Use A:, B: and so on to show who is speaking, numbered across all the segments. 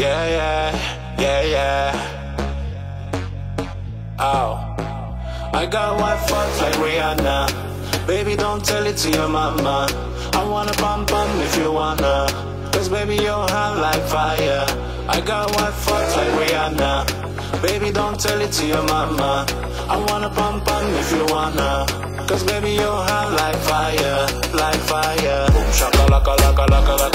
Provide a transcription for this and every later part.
A: Yeah, yeah, yeah, yeah. Oh. I got white fucks like Rihanna. Baby, don't tell it to your mama. I wanna pump pump if you wanna. Cause baby, you're hot like fire. I got white fucks like Rihanna. Baby, don't tell it to your mama. I wanna pump pump if you wanna. Cause baby, you're hot like fire, like fire. Boom, shaka laka laka laka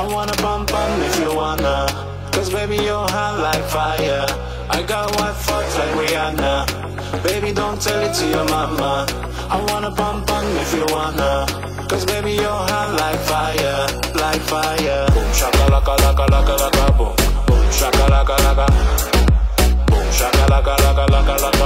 A: I wanna bump bump if you wanna. Cause baby, you're hot like fire. I got white fucks like Rihanna. Baby, don't tell it to your mama. I wanna bump bump if you wanna. Cause baby, you're hot like fire, like fire. Boom, shaka laka laka laka laka boom. Boom, shaka laka laka. Boom, shaka laka laka laka laka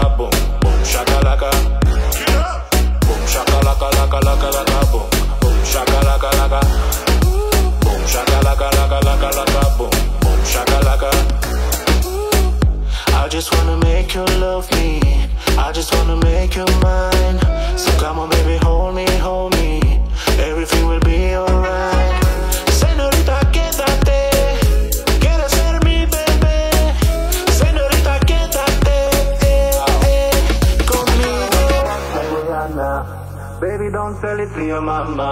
A: just wanna make you mine. So come on, baby, hold me, hold me. Everything will be alright. Señorita, quédate. Quieres ser mi bebé. Señorita, quédate. Eh, eh, conmigo. Baby, don't tell it to your mama.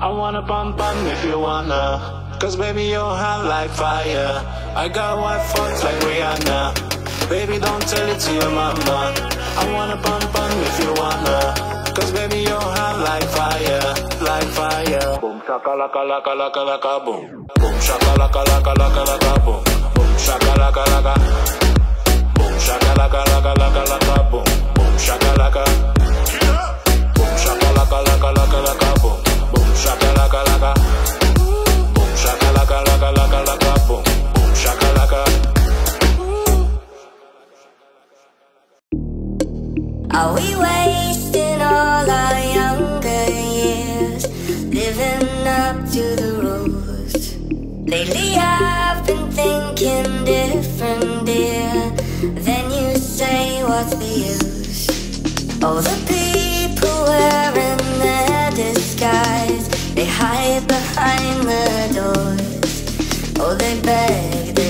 A: I wanna pump pump if you wanna. Cause baby, you're hot like fire. I got white fucks like Rihanna. Baby, don't tell it to your mama. I wanna pump pump if you wanna. Cause baby, you're hot like fire, like fire. Boom, shaka laka laka laka laka boom. Boom, shaka laka laka laka laka boom. Boom, shaka laka laka. Boom, shaka laka laka laka
B: Are we wasting all our younger years living up to the rules? I've been thinking different, dear. Then you say, what's the use? All the people wearing their disguise, they hide behind the doors. Oh, they beg. They